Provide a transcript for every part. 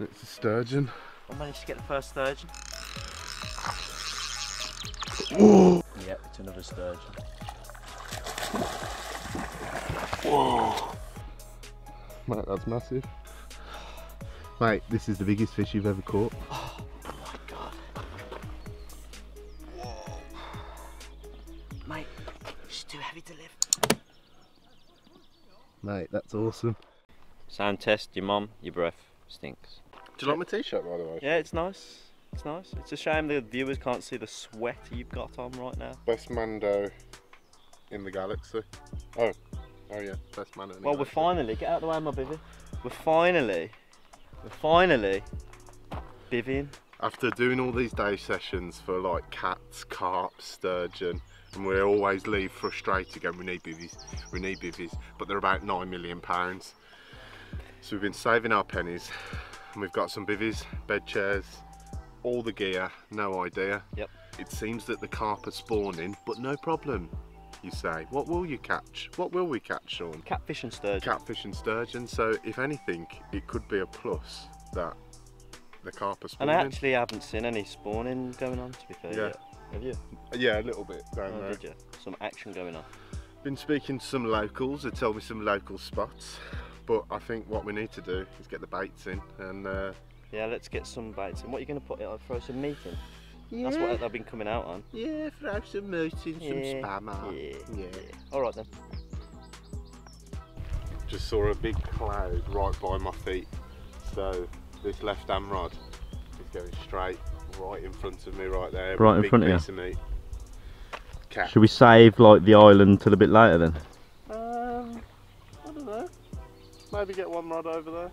It's a sturgeon. I managed to get the first sturgeon. Yep, it's another sturgeon. Whoa! Mate, that's massive. Mate, this is the biggest fish you've ever caught. Oh my god. Mate, it's too heavy to lift. Mate, that's awesome. Sound test, your mum, your breath stinks. Do you like my t-shirt, by the way? Yeah, it's nice. It's nice. It's a shame the viewers can't see the sweat you've got on right now. Best Mando in the galaxy. Oh, oh yeah, best Mando. In the Well, we're finally, get out of the way, my bivvy. We're finally, we're finally bivvying. After doing all these day sessions for like cats, carp, sturgeon, and we always leave frustrated going, we need bivvies, we need bivvies, but they're about nine million pounds. So we've been saving our pennies, and we've got some bivvies, bed chairs, all the gear, no idea. Yep. It seems that the carp are spawning, but no problem, you say. What will you catch? What will we catch, Sean? Catfish and sturgeon. Catfish and sturgeon, so if anything, it could be a plus that the carp are spawning. and. I actually haven't seen any spawning going on, to be fair. Yeah. Yet. Have you? Yeah, a little bit down Oh, there. did you? Some action going on. Been speaking to some locals, they told me some local spots, but I think what we need to do is get the baits in and uh, Yeah, let's get some baits. And what are you going to put? I'll throw some meat in. That's what I've been coming out on. yeah, throw some meat in, some Yeah, spam out. yeah, yeah. All right then. Just saw a big cloud right by my feet, so this left hand rod is going straight right in front of me right there. Right in front of you? of meat. Cat. Should we save like the island till a bit later then? Um, I don't know. Maybe get one rod over there.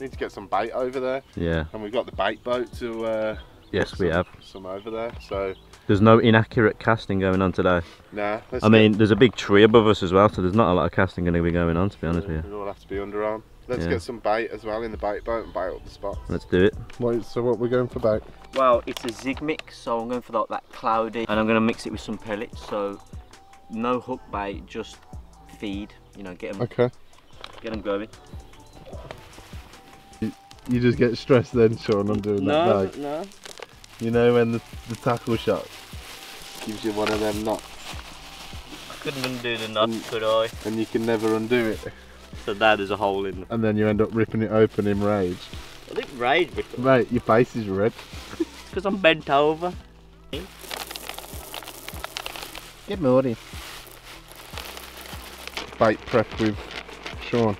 Need to get some bait over there, Yeah. and we've got the bait boat to. Uh, Yes, put we have. some over there. So There's no inaccurate casting going on today. nah. Let's I mean, there's a big tree above us as well, so there's not a lot of casting going to be going on, to be honest with you. We all have to be underarm. Let's Yeah. get some bait as well in the bait boat and bait up the spots. Let's do it. Wait, so what we're going for bait? Well, it's a zig mix, so I'm going for like that cloudy, and I'm going to mix it with some pellets. So no hook bait, just feed. You know, get them, Okay. Get them going. You just get stressed then, Sean, on doing No, no. You know when the, the tackle shot gives you one of them knots I couldn't undo the nut, mm. could I? and you can never undo it, So that is a hole in. and then you end up ripping it open in rage. I didn't rage because Mate, your face is red. because I'm bent over. Good morning. Bait prep with Sean.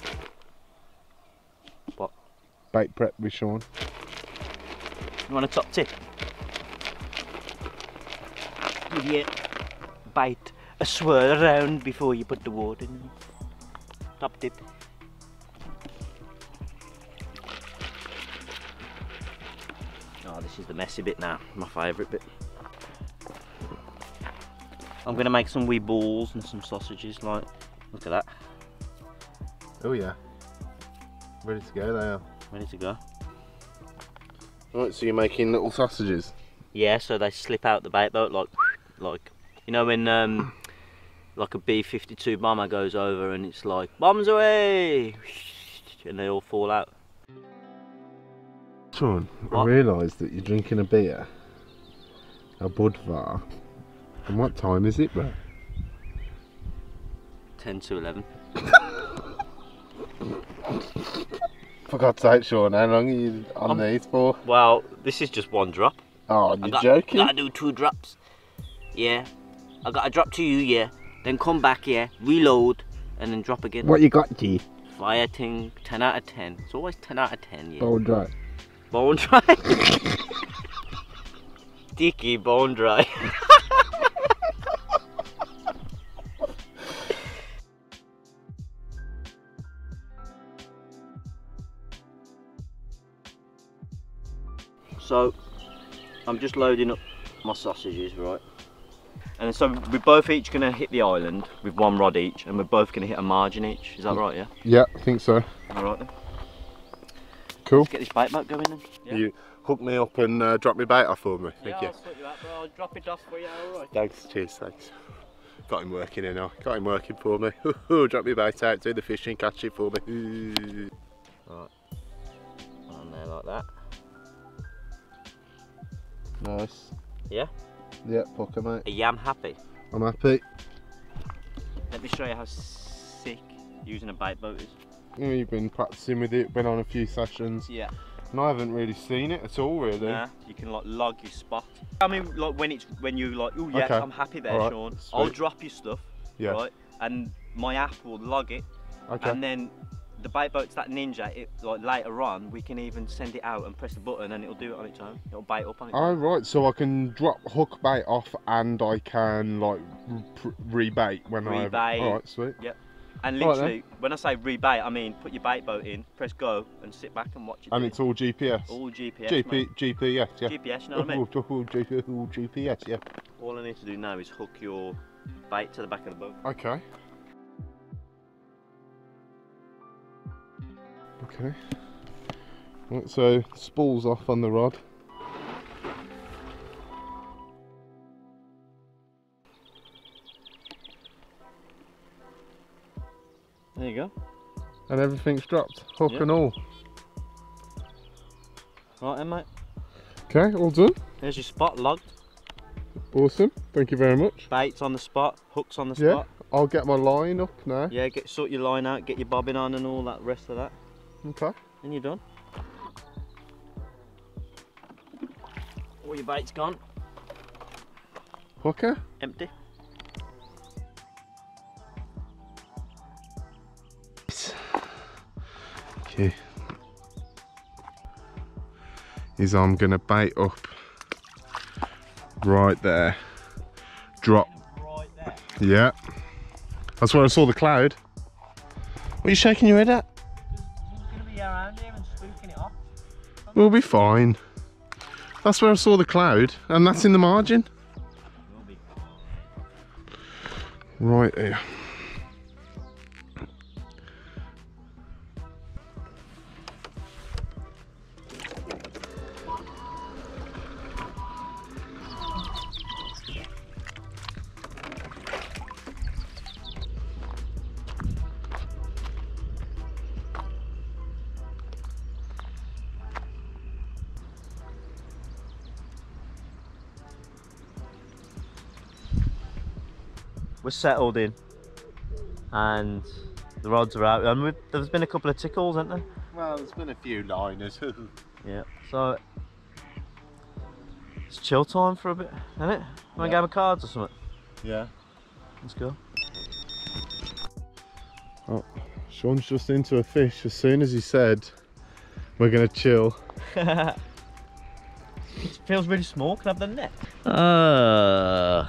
What? Bait prep with Sean. You want a top tip? Give you bite a swirl around before you put the water in. Top tip. Oh, this is the messy bit now. My favourite bit. I'm gonna make some wee balls and some sausages. Like, look at that, Oh yeah. Ready to go they are. ready to go. Right, so you're making little sausages. Yeah, so they slip out the bait boat like, like you know when um, like a B-52 bomber goes over and it's like bombs away, and they all fall out. Sean, I What? realised that you're drinking a beer, a Budvar. And what time is it, bro? 10 to 11. For God's sake, Sean, how long are you on I'm- these for? Well, this is just one drop. Oh, you're got, joking? Gotta do two drops. Yeah, I got to drop to you, yeah. Then come back, yeah. Reload, and then drop again. What you got, G? Fire thing, 10 out of 10. It's always 10 out of 10, yeah. Bone dry. Bone dry. Dicky bone dry. so, I'm just loading up my sausages, right? And so we're both each gonna hit the island with one rod each, and we're both gonna hit a margin each. Is that right? Yeah. Yeah, I think so. All right then. Cool. Let's get this bait back going then. Yeah. You hook me up and uh, drop me bait off for me. Yeah, Thank you. I'll sort you out, bro. I'll drop it off for you, alright. Thanks, cheers, thanks. Got him working in now. Got him working for me. drop me bait out, do the fishing, catch it for me. Right. And there like that. Nice. Yeah? Yeah, pucker mate. Are you am happy? I'm happy. Let me show you how sick using a bait boat is. You know, you've been practicing with it, been on a few sessions, Yeah. and I haven't really seen it at all, really. Nah, you can like log your spot. I mean, like when it's when you like, oh yeah, Okay. I'm happy there, Alright, Sean. I'll drop your stuff, Yeah. right? And my app will log it, Okay. and then the bait boat's that ninja. It like later on, we can even send it out and press the button, and it'll do it on its own. It'll bait up on its Oh own. right, so I can drop hook bait off and I can like rebait when I. Rebait. All right, sweet. Yep. And Alright literally, when I say rebait, I mean put your bait boat in, press go, and sit back and watch it. And do it's all GPS. all GPS. GP, mate. GPS, yeah. GPS, you know what I mean? All, all, all GPS, yeah. All I need to do now is hook your bait to the back of the boat. Okay. Okay. Right, so spool's off on the rod. There you go. And everything's dropped, hook Yeah. and all. Right then, mate. Okay, all done. There's your spot logged. Awesome. Thank you very much. Baits on the spot, hooks on the Yeah. spot. I'll get my line up now. Yeah, get sort your line out, get your bobbin on and all that rest of that. Okay. And you're done. All your bait's gone. Hooker. Empty. Okay. Is I'm gonna bait up right there. Drop. Right there. Yeah. That's where I saw the cloud. What are you shaking your head at? We'll be fine. That's where I saw the cloud, and that's in the margin. Right here. We're settled in. And the rods are out. And we've, there's been a couple of tickles, hasn't there? Well, there's been a few liners. Yeah. So it's chill time for a bit, isn't it? Want a Yeah. game of cards or something? yeah. Let's go. Oh, Sean's just into a fish as soon as he said we're gonna chill. it feels really small. Can I have the net? Uh,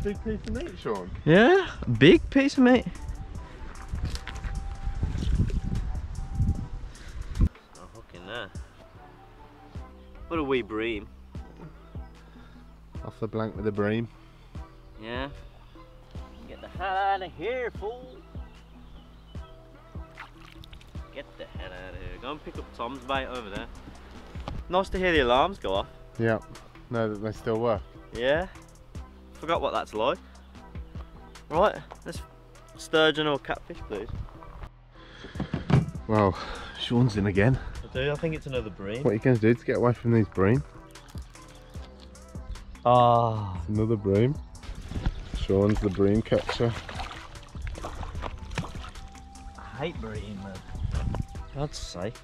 a big piece of meat, Sean. yeah, big piece of meat. Oh, hook in there. What a wee bream. Off the blank with the bream. Yeah. Get the hell out of here, fool. Get the hell out of here. Go and pick up Tom's bait over there. Nice to hear the alarms go off. Yeah. Know that they still work. Yeah. Forgot what that's like. Right, let's sturgeon or catfish, please. Well, Sean's in again. I do. I think it's another bream. What are you going to do to get away from these bream? Ah. Another bream. Sean's the bream catcher. I hate bream, man. God's sake.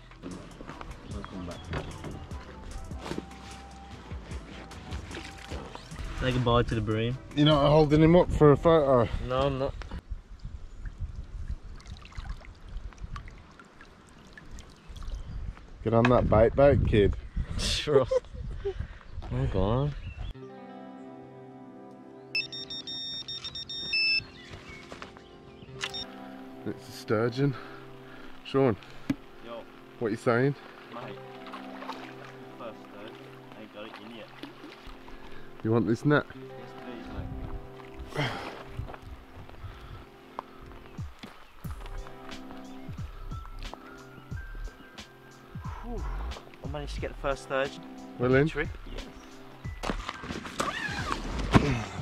Say goodbye to the bream. You're not holding him up for a photo. No, I'm not. Get on that bait boat, kid. Trust. oh, go on. It's a sturgeon. Sean, Yo, what you saying? mate. You want this net? Yes, please, I managed to get the first sturgeon. Well in? Trip. Yes.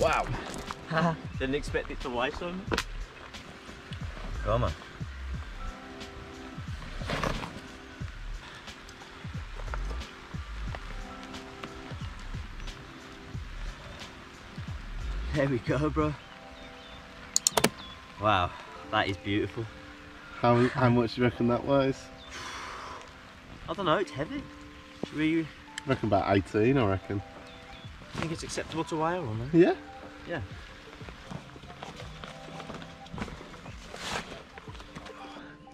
Wow. Didn't expect it to weigh so much. Come on. There we go, bro. Wow, that is beautiful. How, how much do you reckon that weighs? I don't know, it's heavy. Should we I reckon about 18, I reckon. I think it's acceptable to weigh on no? Yeah? Yeah.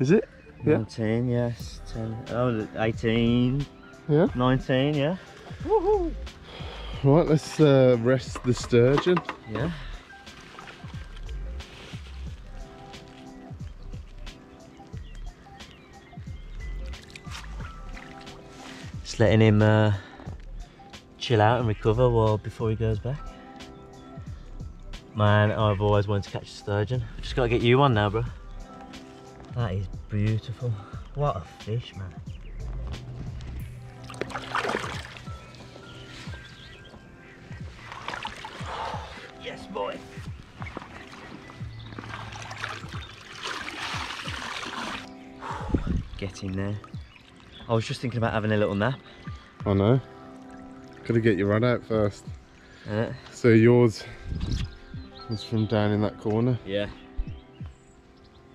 Is it? Yeah. 19, yes. 10, oh, 18, Yeah. 19, yeah. Woohoo! Right, let's uh, rest the sturgeon. Yeah. Just letting him uh, chill out and recover while before he goes back. Man, I've always wanted to catch a sturgeon. Just got to get you one now, bro. That is beautiful. What a fish, man. There. I was just thinking about having a little nap. I know. Gotta get your run out first. Uh, So yours was from down in that corner. yeah.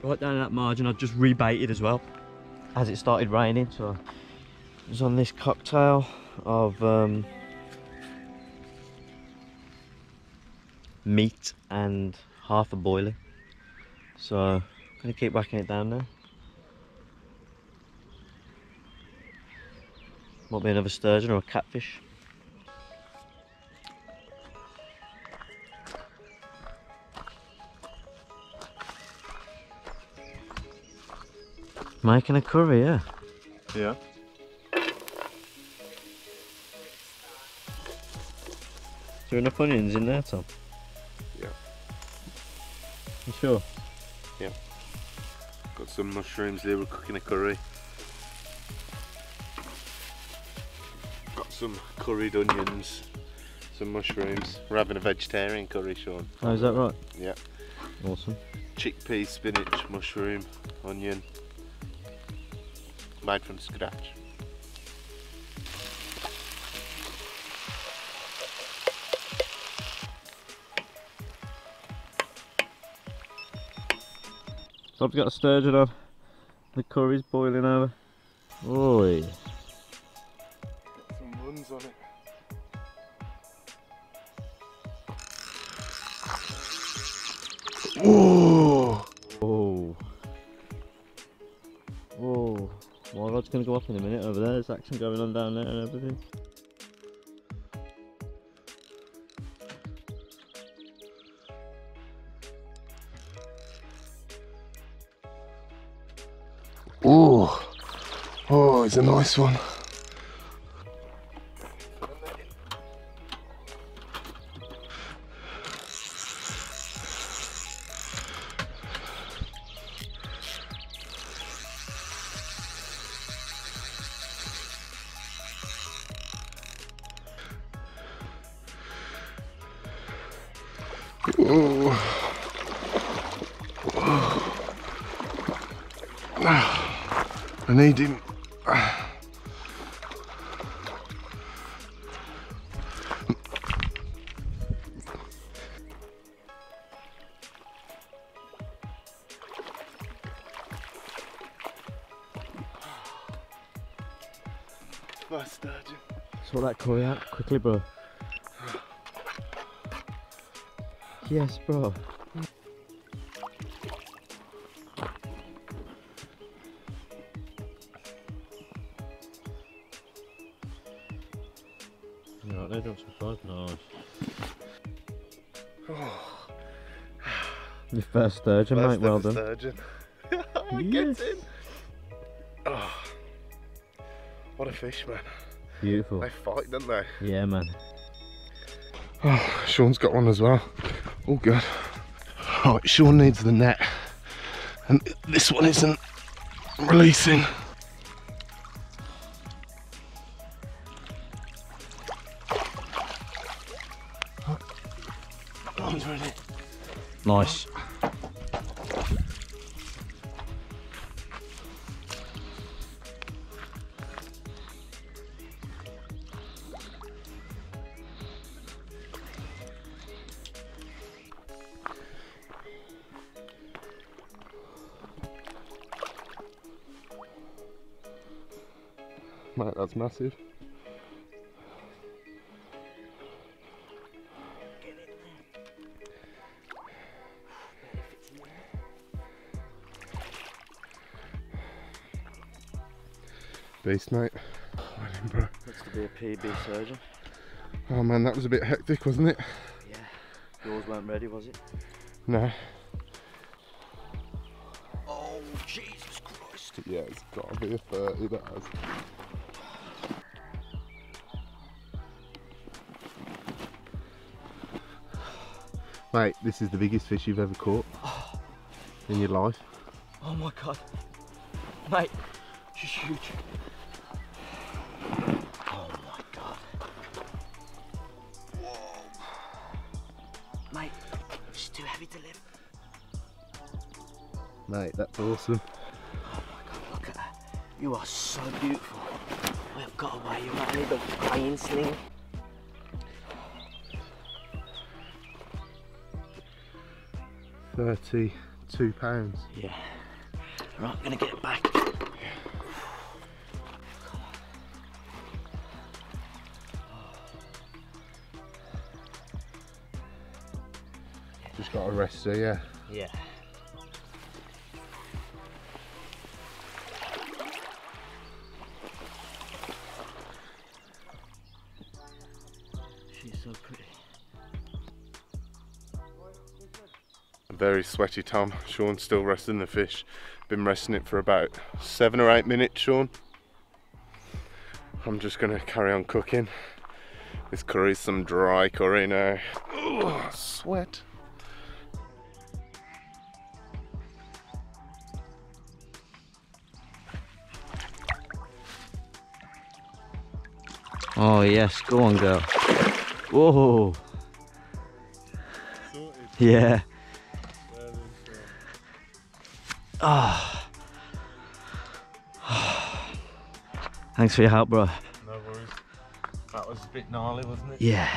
Right down in that margin, I just rebaited as well. As it started raining, so I was on this cocktail of um, meat and half a boilie. So I'm gonna keep whacking it down now. Might be another sturgeon or a catfish. Making a curry, yeah. Yeah. Is there enough onions in there, Tom? Yeah. You sure? Yeah. Got some mushrooms here, we're cooking a curry. Some curried onions, some mushrooms. We're having a vegetarian curry, Sean. Oh, is that right? Yeah. Awesome. Chickpea, spinach, mushroom, onion. Made from scratch. So I've got a sturgeon on. The curry's boiling over. Oi. Whoa! Oh. Whoa. My rod's gonna go off in a minute over there. There's action going on down there and everything. Oh, oh, it's a nice one. Need him. First sturgeon. Sort that curry out quickly, bro. Yes, bro. First sturgeon, First mate. Well done. Sturgeon. Yes. Oh, what a fish, man. Beautiful. They fight, don't they? Yeah, man. Oh, Sean's got one as well. All good. Right, Sean needs the net. And this one isn't releasing. Nice. Mate, that's massive. Beast, mate. Well in, bro. Looks to be a PB sturgeon. Oh man, that was a bit hectic, wasn't it? Yeah. Yours weren't ready, was it? No. Oh, Jesus Christ. Yeah, it's got to be a 30, that has. Mate, this is the biggest fish you've ever caught in your life. Oh my god. Mate, she's huge. Oh my god. Whoa. Mate, she's too heavy to lift. Mate, that's awesome. Oh my god, look at her. You are so beautiful. We've got away. You might need a crane sling. Thirty-two pounds. Yeah. Right, I'm gonna get it back. Just got to rest her, yeah. Yeah. Very sweaty Tom. Sean's still resting the fish. Been resting it for about seven or eight minutes, Sean. I'm just gonna carry on cooking. This curry's some dry curry now. Ugh, sweat. Oh yes, go on girl. Whoa. Yeah. Ah. Thanks for your help, bro. No worries. That was a bit gnarly, wasn't it? Yeah.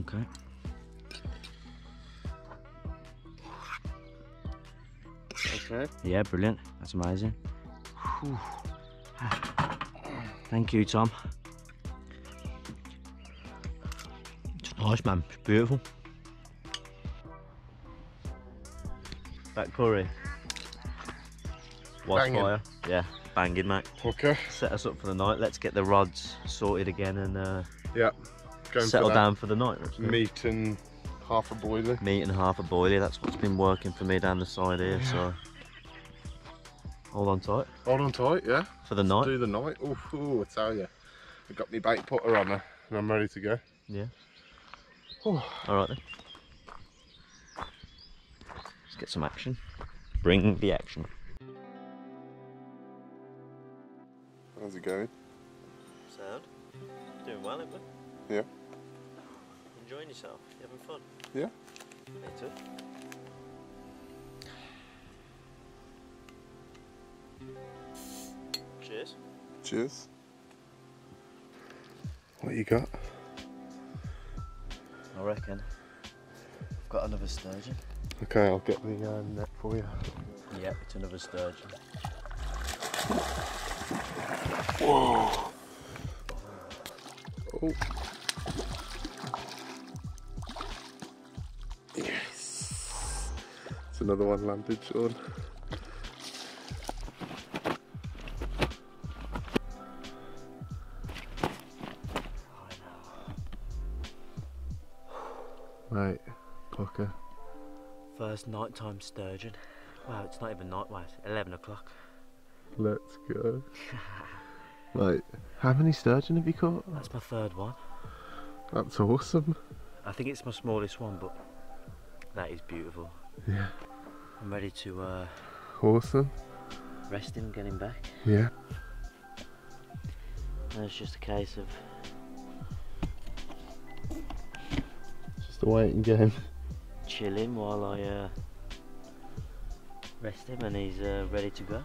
Okay. Okay. Yeah, brilliant. That's amazing. Whew. Thank you, Tom. Nice, man. It's beautiful. That curry. Was Banging. fire. Yeah, banging, mate. Okay. Set us up for the night. Let's get the rods sorted again and uh, Yeah. Going settle for down for the night. actually. meat and half a boilie. Meat and half a boilie. That's what's been working for me down the side here. So hold on tight Hold on tight, yeah. for the night. Do the night. Oh, ooh, I tell you. I've got my bait putter on her and I'm ready to go. Yeah. Ooh. All right then. Let's get some action. Bring the action. How's it going? Sound? Doing well, Edward? Yeah. Enjoying yourself? You having fun? Yeah. Me too. Cheers. Cheers. What you got? I reckon. I've got another sturgeon. Okay, I'll get the uh, net for you. Yep, it's another sturgeon. Oh. Yes. It's another one landed, Sean. Right, Pucker. First nighttime sturgeon. Wow, it's not even night, wait, 11 o'clock. Let's go. Right, how many sturgeon have you caught? That's my third one. That's awesome. I think it's my smallest one, but that is beautiful. Yeah, I'm ready to uh, awesome. rest him, get him back. Yeah. And it's just a case of the waiting game. chill him while I uh, rest him and he's uh, ready to go.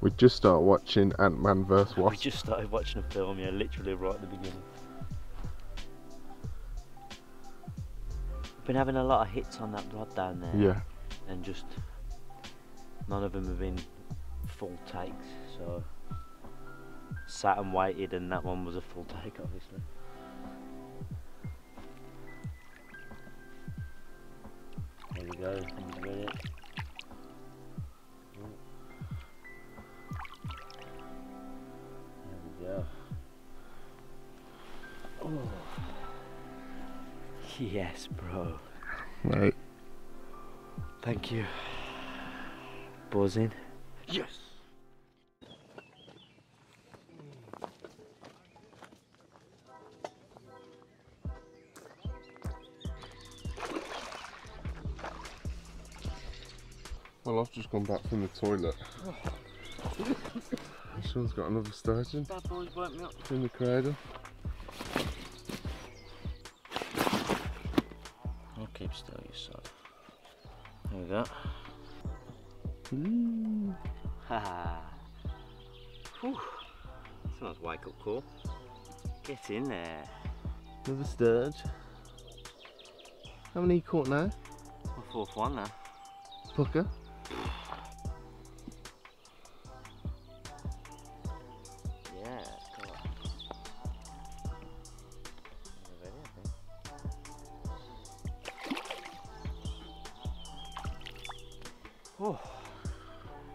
We just started watching Ant Man vs We Wasp. just started watching a film, yeah, literally right at the beginning. I've been having a lot of hits on that rod down there. Yeah. And just none of them have been full takes, so sat and waited, and that one was a full take, obviously. There we go. He's ready. There we go. Oh. Yes, bro. Right. Thank you. Buzzing. Yes. Just gone back from the toilet. this one's got another sturgeon That boy's woke me up. in the cradle. I'll keep still, you son. There we go. Ooh. Haha. Whew. Smells wake up cool. Get in there. Another sturge. How many you caught now? My fourth one now. Pucker.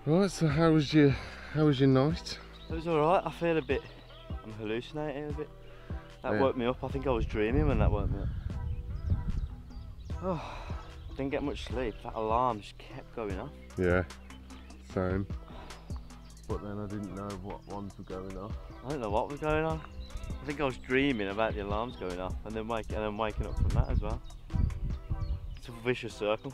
Right, so how was your how was your night? it was alright. I feel a bit. I'm hallucinating a bit. That Yeah. woke me up. I think I was dreaming when that woke me up. Oh, didn't get much sleep. That alarm just kept going off. Yeah, same. But then I didn't know what ones were going off. I don't know what was going on. I think I was dreaming about the alarms going off and then wake, and then waking up from that as well. It's a vicious circle.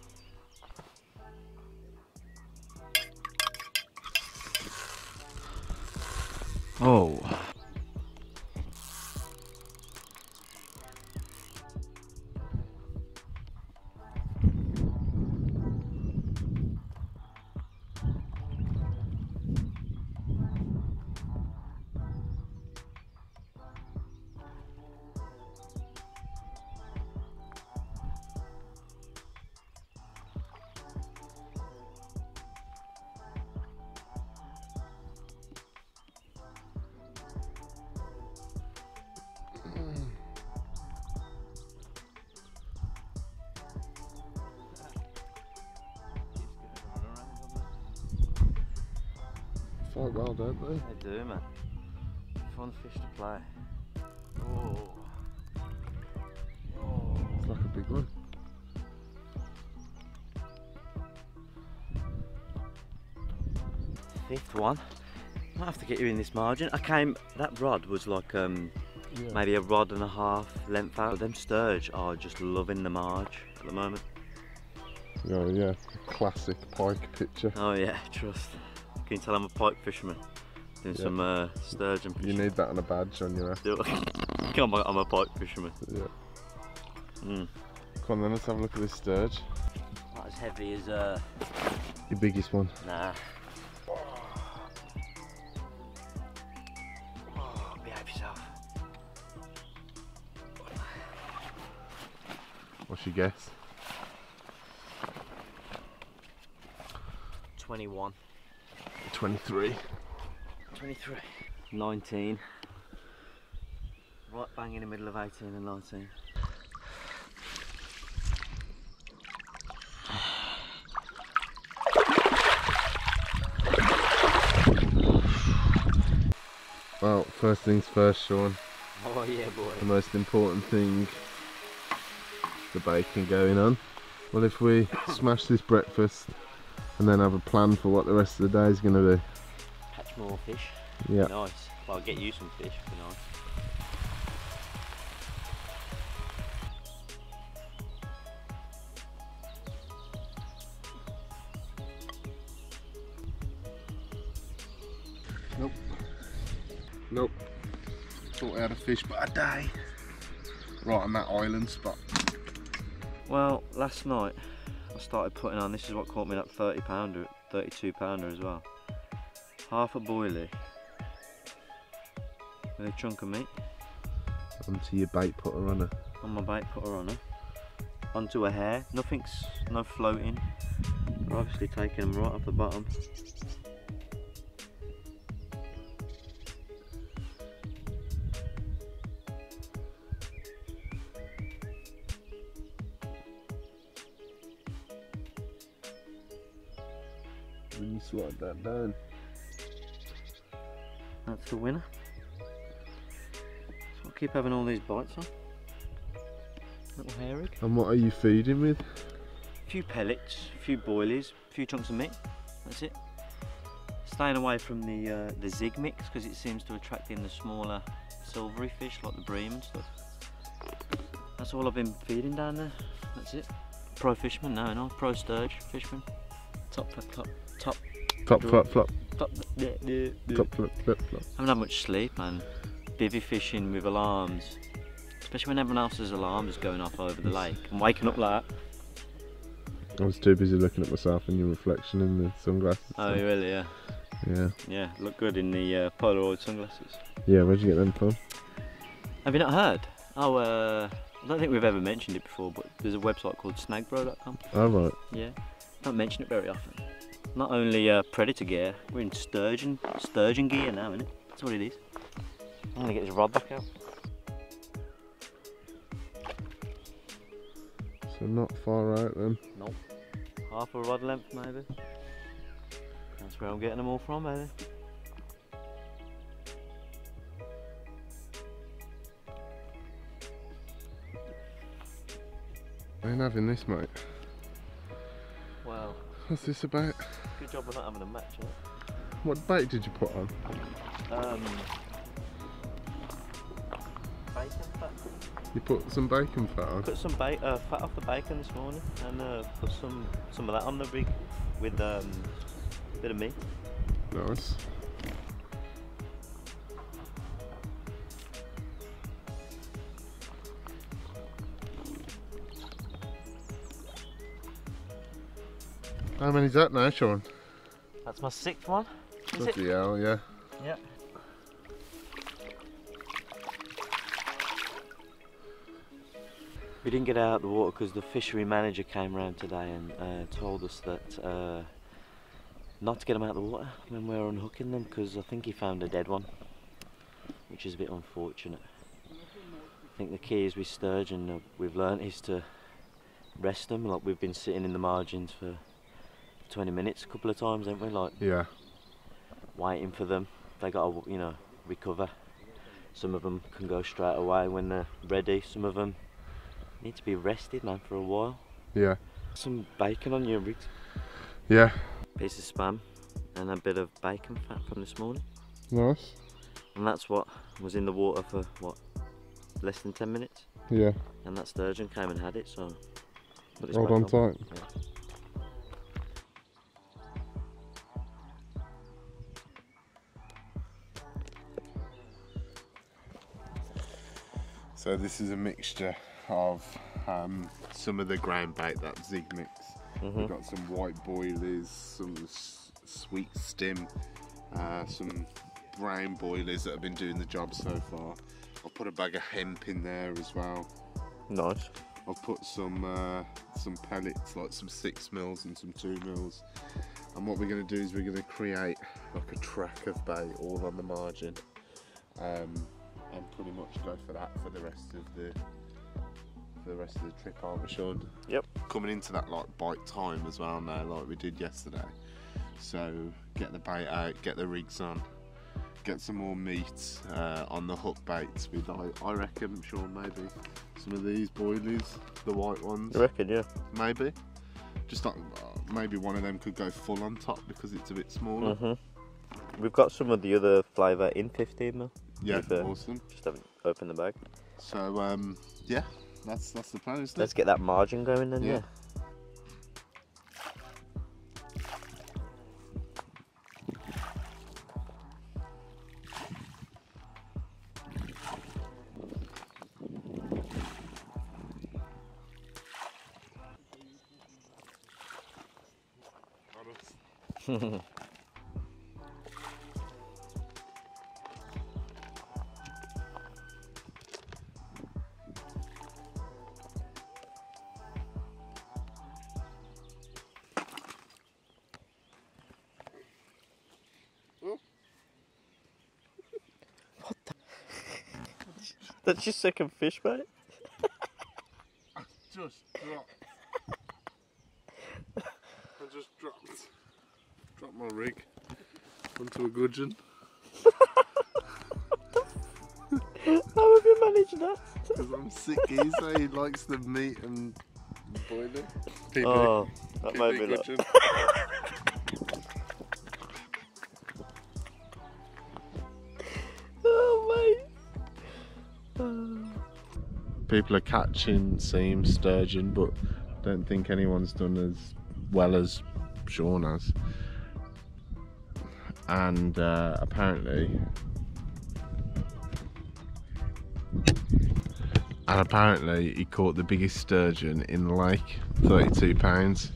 Fight well, don't they? They do, man. Fun fish to play. Oh. Oh. It's like a big one. Fifth one. Might have to get you in this margin. I came. That rod was like um Yeah. maybe a rod and a half length out. Them sturge are just loving the marge at the moment. Yeah, yeah. Classic pike picture. Oh yeah, trust. Can you tell I'm a pike fisherman? Doing Yeah. some uh, sturgeon You need that on a badge on your ass. Do I'm, a, I'm a pike fisherman. Yeah. Mm. Come on then, let's have a look at this sturge. Not as heavy as uh. Your biggest one. Nah. Oh, behave yourself. What's your guess? 21. 23. 23. 19. Right bang in the middle of 18 and 19. Well, first things first, Sean. Oh yeah boy. The most important thing, the bacon going on. Well, if we smash this breakfast and then have a plan for what the rest of the day is going to be. Catch more fish. Yeah. Nice. Well, I'll get you some fish for nice. Nope. Nope. Thought I had a fish, but I die. right on that island spot. Well, last night I started putting on, this is what caught me that 30 pounder, 32 pounder as well. Half a boilie with a chunk of meat Onto your bait putter runner. on my bait putter on her. Onto a hair, nothing's, no floating. We're obviously taking them right off the bottom. Slide. That's the winner. So I'll keep having all these bites on. Little herring. And what are you feeding with? A few pellets, a few boilies, a few chunks of meat. That's it. Staying away from the uh, the zig mix because it seems to attract in the smaller silvery fish like the bream and stuff. That's all I've been feeding down there. That's it. Pro fisherman, no, no, pro sturge fisherman. Top, top, top, Cool. flop flop. flop. haven't had much sleep, man. Bivvy fishing with alarms, especially when everyone else's alarm is going off over the lake and waking up like that. I was too busy looking at myself and your reflection in the sunglasses. Oh, really? Yeah. Yeah. Yeah, look good in the uh, Polaroid sunglasses. Yeah, where'd you get them from? Have you not heard? Oh, uh, I don't think we've ever mentioned it before, but there's a website called snaggedbro.com. All right. Yeah, don't mention it very often. Not only uh, predator gear, we're in sturgeon, sturgeon gear now, innit? That's what it is. I'm gonna get this rod back out. So not far out then. Nope. Half a rod length, maybe. That's where I'm getting them all from, maybe. I ain't having this, mate. What's this about? good job we're not having a match, eh? What bait did you put on? Um, bacon fat. You put some bacon fat on. Put some ba- uh, fat off the bacon this morning and uh, put some some of that on the rig with um, a bit of meat. Nice. How many's that now, Sean? That's my sixth one. Is it? Hell, yeah. Yeah. We didn't get out of the water because the fishery manager came around today and uh, told us that uh, not to get them out of the water when we were unhooking them because I think he found a dead one, which is a bit unfortunate. I think the key is with sturgeon, uh, we've learnt is to rest them. Like we've been sitting in the margins for 20 minutes a couple of times, haven't we? Like Yeah. waiting for them. They got to, you know, recover. Some of them can go straight away when they're ready. Some of them need to be rested, man, for a while. Yeah. Some bacon on your rigs. Yeah. Piece of spam and a bit of bacon fat from this morning. Nice. And that's what was in the water for, what, less than 10 minutes? Yeah. And that sturgeon came and had it, so... Hold on tight. Yeah. So this is a mixture of um, some of the ground bait, that zig mix. Mhm. We've got some white boilies, some sweet stim, uh, some brown boilies that have been doing the job so far. I'll put a bag of hemp in there as well. Nice. I've put some uh, some pellets, like some six mils and some two mils. And what we're going to do is we're going to create like a track of bait all on the margin, um, and pretty much go for that for the rest of the for the rest of the trip, aren't we, Sean? Yep. Coming into that like bite time as well now, like we did yesterday. So get the bait out, get the rigs on, get some more meat uh, on the hook baits. With I, I reckon, Sean, maybe some of these boilies, the white ones, I reckon, yeah? maybe. Just like maybe one of them could go full on top because it's a bit smaller. Mm-hmm. We've got some of the other flavour in 15 mil. Yeah, uh, awesome. Just haven't opened the bag. So um, yeah, that's that's the plan. Isn't Let's it? get that margin going then, Yeah. yeah. That's your second fish, mate. I just dropped. I just dropped. Dropped my rig onto a gudgeon. How have you managed that? Because I'm sick geezer. He likes the meat and boilie. Oh, that people made me people are catching same sturgeon, but don't think anyone's done as well as Sean has. And uh, apparently, and apparently, he caught the biggest sturgeon in the lake, 32 pounds.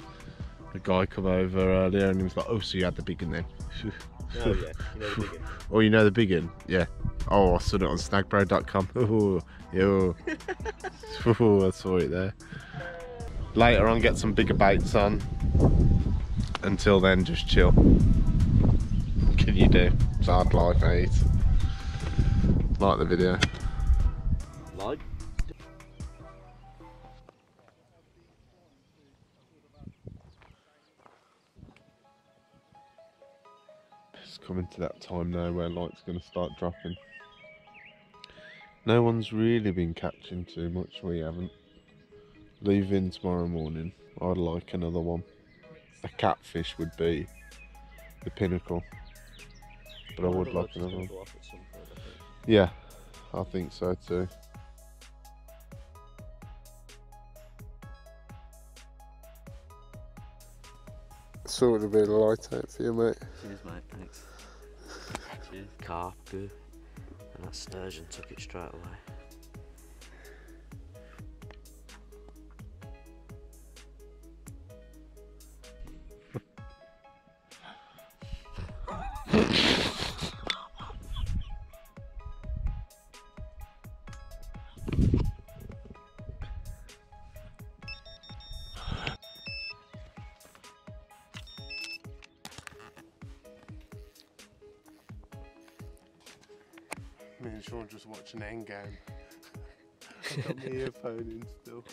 The guy come over earlier and he was like, "Oh, so you had the big one then?" Oh, yeah. You know the big. Oh, you know the big one? Yeah. Oh, I saw it on snaggedbro.com. Oh, yo. oh, I saw it there. Later on, get some bigger baits on. Until then, just chill. What can you do? It's hard life, mate. Like the video. Coming to that time now where light's going to start dropping. No one's really been catching too much, we haven't. Leaving tomorrow morning, I'd like another one. A catfish would be the pinnacle. But I would like another one. Yeah, I think so too. Sort of bit of light out for you, mate. Cheers, mate. Thanks. Carp. And that sturgeon took it straight away. Watching Endgame. I've got my earphone in still.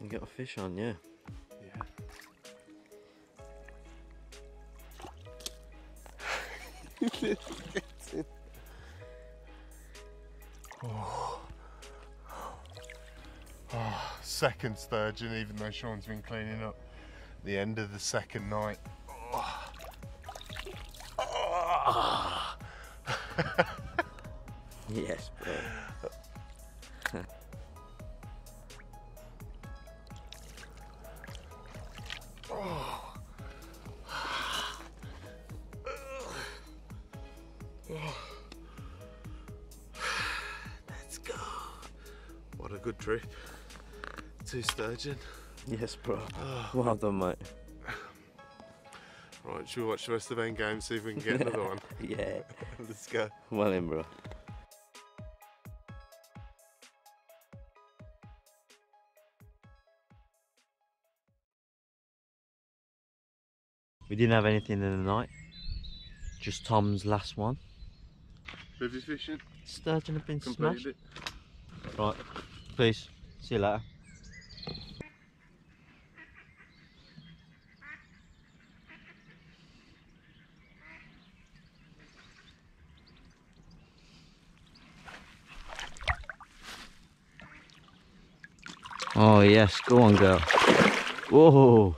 You got a fish on, yeah. Yeah. oh. Oh, second sturgeon, even though Sean's been cleaning up. The end of the second night. Good trip. Two sturgeon. Yes, bro. Ah. Well done, mate. Right, should we watch the rest of Endgame, see if we can get another one? Yeah. Let's go. Well in, bro. We didn't have anything in the night. Just Tom's last one. River fishing, Sturgeon have been smashed. completed. Right. Peace. See you later. Oh yes, go on girl. Whoa.